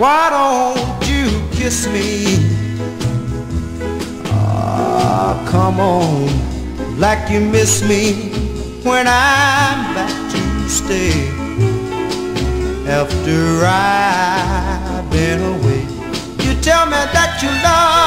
Why don't you kiss me? Ah, come on, like you miss me when I'm back to stay. After I've been away, you tell me that you love.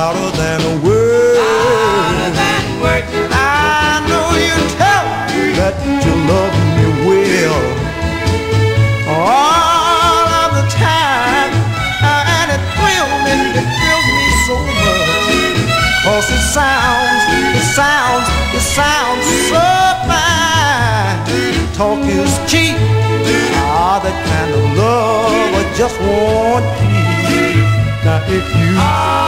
Louder than a word. I know you tell me that you love me well all of the time, and it thrills me, it thrills me so much. Cause it sounds, it sounds, it sounds so fine. Talk is cheap, ah, the kind of love I just want. Now if you really,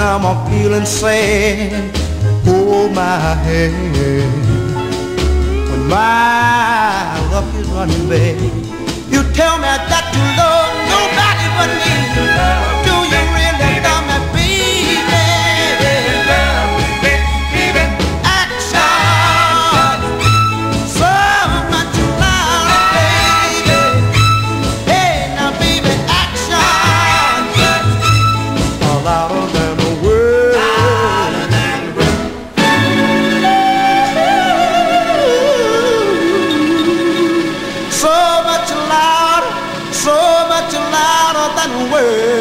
When I'm feeling sad, hold my hand. When my luck is running bad, you tell me that you love nobody but me. So